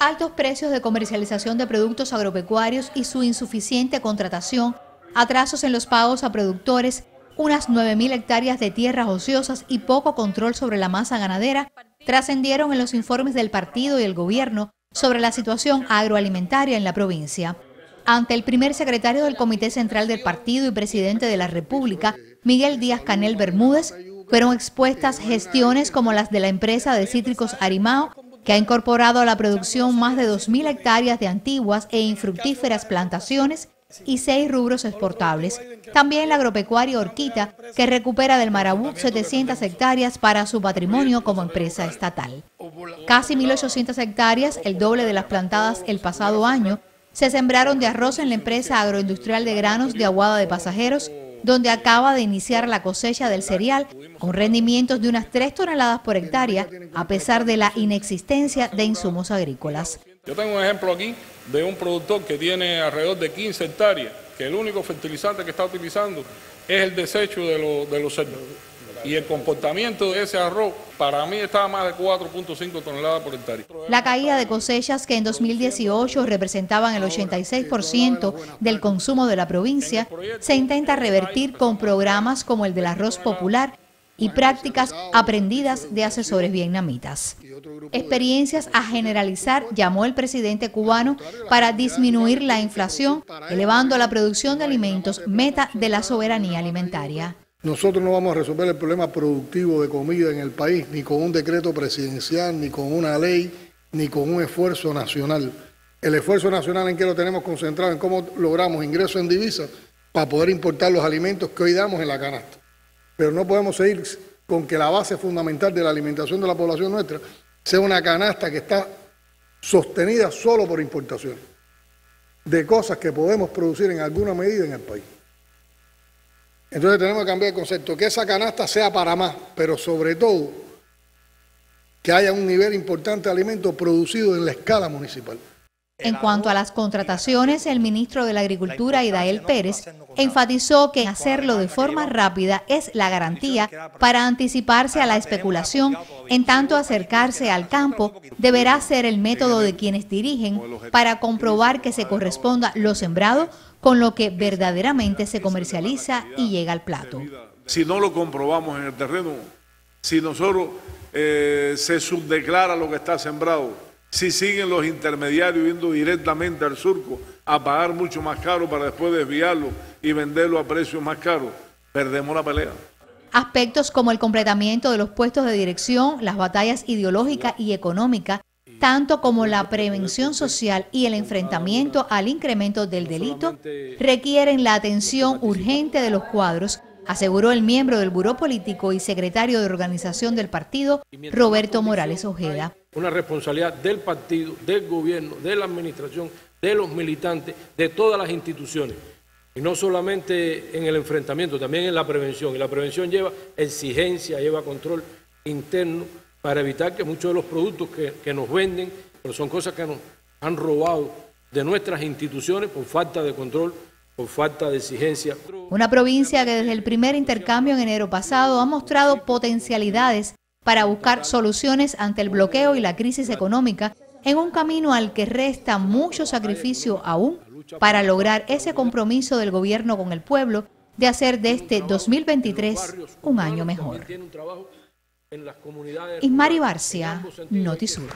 Altos precios de comercialización de productos agropecuarios y su insuficiente contratación, atrasos en los pagos a productores, unas 9.000 hectáreas de tierras ociosas y poco control sobre la masa ganadera trascendieron en los informes del partido y el gobierno sobre la situación agroalimentaria en la provincia. Ante el primer secretario del Comité Central del Partido y presidente de la República, Miguel Díaz Canel Bermúdez, fueron expuestas gestiones como las de la empresa de cítricos Arimao, que ha incorporado a la producción más de 2.000 hectáreas de antiguas e infructíferas plantaciones y seis rubros exportables. También la agropecuaria Orquita, que recupera del Marabú 700 hectáreas para su patrimonio como empresa estatal. Casi 1.800 hectáreas, el doble de las plantadas el pasado año, se sembraron de arroz en la empresa agroindustrial de granos de Aguada de Pasajeros, donde acaba de iniciar la cosecha del cereal con rendimientos de unas 3 toneladas por hectárea, a pesar de la inexistencia de insumos agrícolas. Yo tengo un ejemplo aquí de un productor que tiene alrededor de 15 hectáreas, que el único fertilizante que está utilizando es el desecho de, de los cerdos. Y el comportamiento de ese arroz para mí estaba más de 4.5 toneladas por hectárea. La caída de cosechas que en 2018 representaban el 86% del consumo de la provincia se intenta revertir con programas como el del arroz popular y prácticas aprendidas de asesores vietnamitas. Experiencias a generalizar llamó el presidente cubano para disminuir la inflación, elevando la producción de alimentos, meta de la soberanía alimentaria. Nosotros no vamos a resolver el problema productivo de comida en el país ni con un decreto presidencial, ni con una ley, ni con un esfuerzo nacional. El esfuerzo nacional en que lo tenemos concentrado en cómo logramos ingresos en divisas para poder importar los alimentos que hoy damos en la canasta. Pero no podemos seguir con que la base fundamental de la alimentación de la población nuestra sea una canasta que está sostenida solo por importación de cosas que podemos producir en alguna medida en el país. Entonces tenemos que cambiar el concepto, que esa canasta sea para más, pero sobre todo que haya un nivel importante de alimentos producidos en la escala municipal. En cuanto a las contrataciones, el ministro de la Agricultura, Idael Pérez, enfatizó que hacerlo de forma rápida es la garantía para anticiparse a la especulación, en tanto acercarse al campo deberá ser el método de quienes dirigen para comprobar que se corresponda lo sembrado con lo que verdaderamente se comercializa y llega al plato. Si no lo comprobamos en el terreno, si nosotros eh, se subdeclara lo que está sembrado, si siguen los intermediarios yendo directamente al surco a pagar mucho más caro para después desviarlo y venderlo a precios más caros, perdemos la pelea. Aspectos como el completamiento de los puestos de dirección, las batallas ideológicas y económicas, tanto como la prevención social y el enfrentamiento al incremento del delito, requieren la atención urgente de los cuadros aseguró el miembro del Buró Político y secretario de organización del partido, Roberto Morales Ojeda. Una responsabilidad del partido, del gobierno, de la administración, de los militantes, de todas las instituciones. Y no solamente en el enfrentamiento, también en la prevención. Y la prevención lleva exigencia, lleva control interno para evitar que muchos de los productos que, que nos venden, pero son cosas que nos han robado de nuestras instituciones por falta de control falta de exigencia. Una provincia que desde el primer intercambio en enero pasado ha mostrado potencialidades para buscar soluciones ante el bloqueo y la crisis económica en un camino al que resta mucho sacrificio aún para lograr ese compromiso del gobierno con el pueblo de hacer de este 2023 un año mejor. Ismari Barcia, Notisur.